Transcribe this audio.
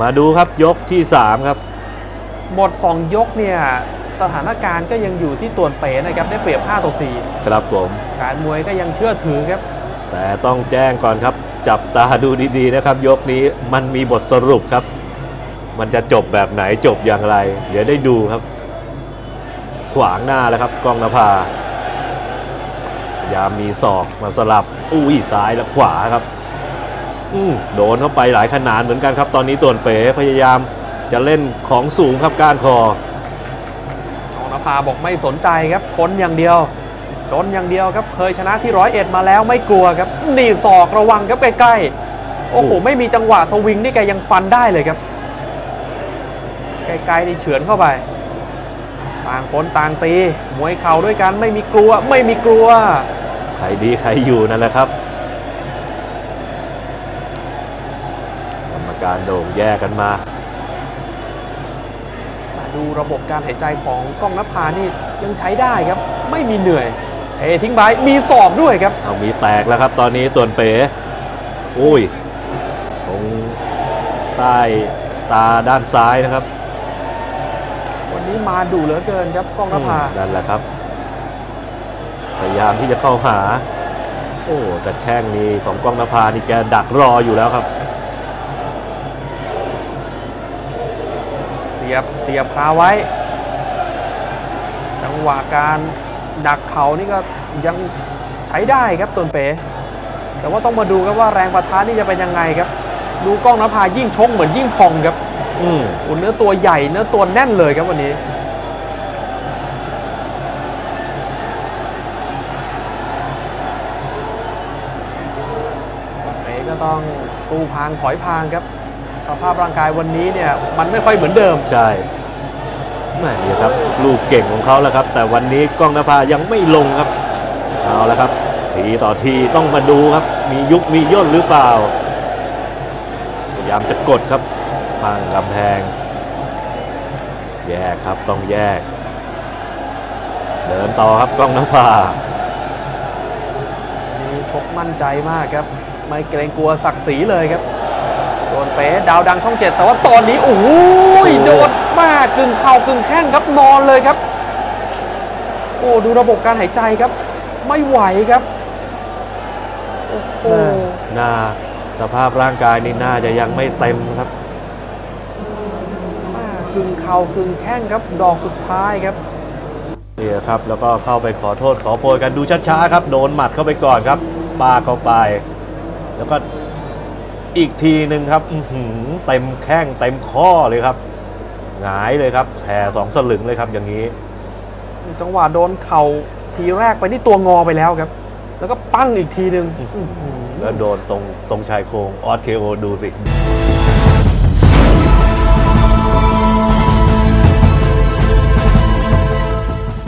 มาดูครับยกที่ 3 ครับ หมด 2 ยกเนี่ยสถานการณ์ก็ยังอยู่ที่ตัวนเป๋นะครับได้เปรียบ5ต่อครับผม4การมวยก็ยังเชื่อถือครับ แต่ต้องแจ้งก่อนครับ จับตาดูดีๆนะครับ ยกนี้มันมีบทสรุปครับ มันจะจบแบบไหนจบอย่างไร เดี๋ยวได้ดูครับ ขวางหน้าแล้วครับกล้องนภาพยายามมีศอกมาสลับอุ้ยซ้ายและขวาครับอืม โดนเข้าไปหลายขนาดเหมือนกันครับ ตอนนี้ต่วนเป๋พยายามจะเล่นของสูงครับก้านคออองนภาบอกไม่สนใจครับชนอย่างเดียว ชนอย่างเดียวครับเคยชนะที่ร้อยเอ็ดมาแล้วไม่กลัวครับนี่ศอกระวังครับใกล้ๆโอ้โหโอ้ไม่มีจังหวะสวิงนี่แกยังฟันได้เลยครับไกลๆนี่เฉือนเข้าไป ต่างคนต่างตีมวยเข่าด้วยกันไม่มีกลัวไม่มีกลัวใครดีใครอยู่นั่นแหละครับ กรรมการโด่งแยกกันมา มาดูระบบการหายใจของกล้องนภานี่ยังใช้ได้ครับ ไม่มีเหนื่อยเททิ้งไปมีศอกด้วยครับเอามีแตกแล้วครับ ตอนนี้ต่วนเป๋อุ้ยตรงใต้ตาด้านซ้ายนะครับ วันนี้มาดูเหลือเกินครับกล้องนภาอืมนั่นแหละครับพยายามที่จะเข้าหา โอ้แต่แข้งนี้ของกล้องนภานี่แกดักรออยู่แล้วครับ ยบเสียบคาไว้ จังหวะการดักเขานี่ก็ยังใช้ได้ครับตนเป๋แต่ว่าต้องมาดูครับว่าแรงประทะนี่จะเป็นยังไงครับ ดูกล้องนภายิ่งชกเหมือนยิ่งพองครับ อืมโอ้เนื้อตัวใหญ่เนื้อตัวแน่นเลยครับวันนี้เป๋ก็ต้องสู้พางถอยพางครับ สภาพร่างกายวันนี้เนี่ยมันไม่ค่อยเหมือนเดิม ใช่แม่นี่ครับลูกเก่งของเขาแล้วครับ แต่วันนี้กล้องนภายังไม่ลงครับเอาละครับ ทีต่อทีต้องมาดูครับ มียุบมีย่นหรือเปล่า พยายามจะกดครับพังกำแพง แยกครับต้องแยก เดินต่อครับกล้องนภานี่ชกมั่นใจมากครับ ไม่เกรงกลัวศักดิ์ศรีเลยครับ โดนเป๋ดาวดังช่องเจ็ดแต่ว่าตอนนี้โอ้โหโดนมากกึ่งเข่ากึ่งแข้งครับนอนเลยครับ โอ้ดูระบบการหายใจครับ ไม่ไหวครับโอ้โหหน้าสภาพร่างกายนี่น่าจะยังไม่เต็มครับมากกึ่งเข่ากึ่งแข้งครับดอกสุดท้ายครับนี่ครับแล้วก็เข้าไปขอโทษขอโพยกันดูช้าๆครับโดนหมัดเข้าไปก่อนครับปาเข้าไป แล้วก็ อีกทีหนึ่งครับอื้อหือเต็มแข้งเต็มข้อเลยครับ หงายเลยครับแผ่สองสลึงเลยครับอย่างนี้นี่จังหวะโดนเข่าทีแรกไปนี่ตัวงอไปแล้วครับ แล้วก็ปั้งอีกทีหนึ่งอื้อหืออื้อหือแล้วโดนตรงตรงชายโครงออสเคโอดูสิ